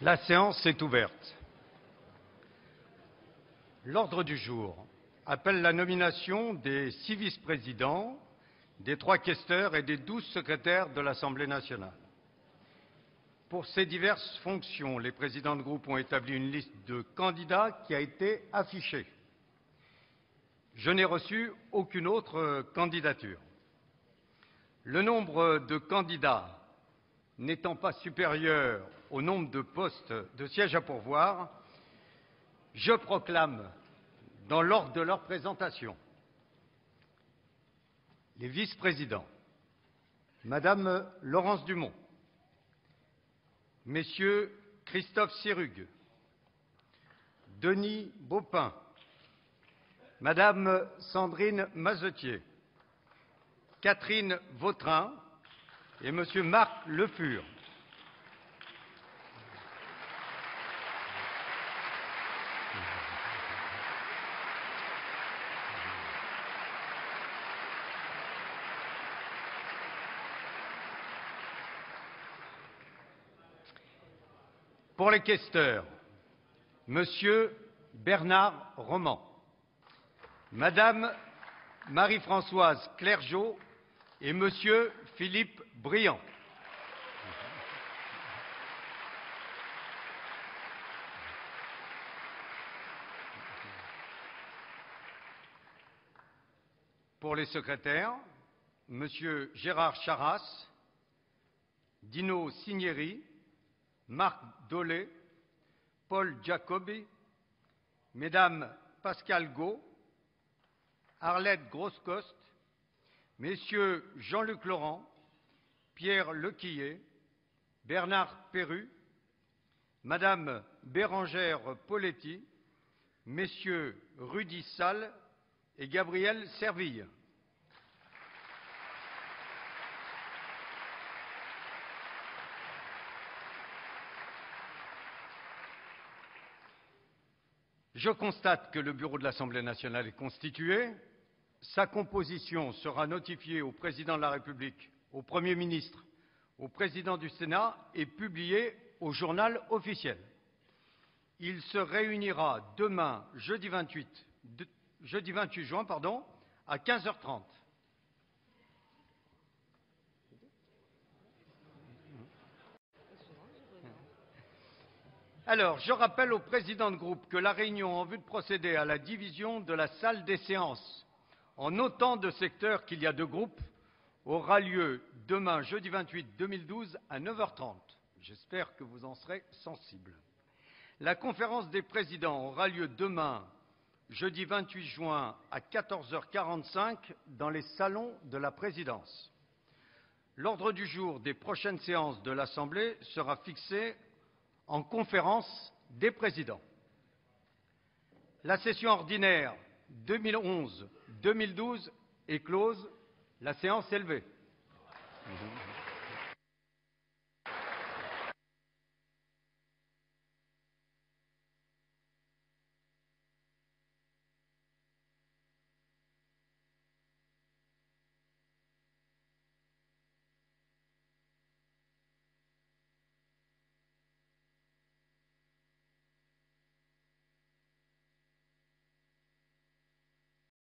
La séance est ouverte. L'ordre du jour appelle la nomination des six vice-présidents, des trois questeurs et des douze secrétaires de l'Assemblée nationale. Pour ces diverses fonctions, les présidents de groupe ont établi une liste de candidats qui a été affichée. Je n'ai reçu aucune autre candidature. Le nombre de candidats n'étant pas supérieur au nombre de postes de sièges à pourvoir, je proclame, dans l'ordre de leur présentation, les vice-présidents, Madame Laurence Dumont, Messieurs Christophe Sirugue, Denis Baupin, Madame Sandrine Mazetier, Catherine Vautrin et Monsieur Marc Le Fur. Pour les questeurs, Monsieur Bernard Roman, Madame Marie-Françoise Clergeau et Monsieur Philippe Briand. Pour les secrétaires, Monsieur Gérard Charras, Dino Signeri, Marc Dolé, Paul Jacobi, Mesdames Pascal Gau, Arlette Groscoste, Messieurs Jean-Luc Laurent, Pierre Lequillet, Bernard Perru, Madame Bérangère Poletti, Messieurs Rudy Salle et Gabriel Serville. Je constate que le bureau de l'Assemblée nationale est constitué. Sa composition sera notifiée au président de la République, au Premier ministre, au président du Sénat et publiée au journal officiel. Il se réunira demain, jeudi 28, de- jeudi 28 juin, à 15h30. Alors, je rappelle au président de groupe que la réunion en vue de procéder à la division de la salle des séances en autant de secteurs qu'il y a de groupes aura lieu demain, jeudi 28 2012, à 9h30. J'espère que vous en serez sensibles. La conférence des présidents aura lieu demain, jeudi 28 juin, à 14h45, dans les salons de la présidence. L'ordre du jour des prochaines séances de l'Assemblée sera fixé en conférence des présidents. La session ordinaire 2011-2012 est close. La séance est levée. Mhm.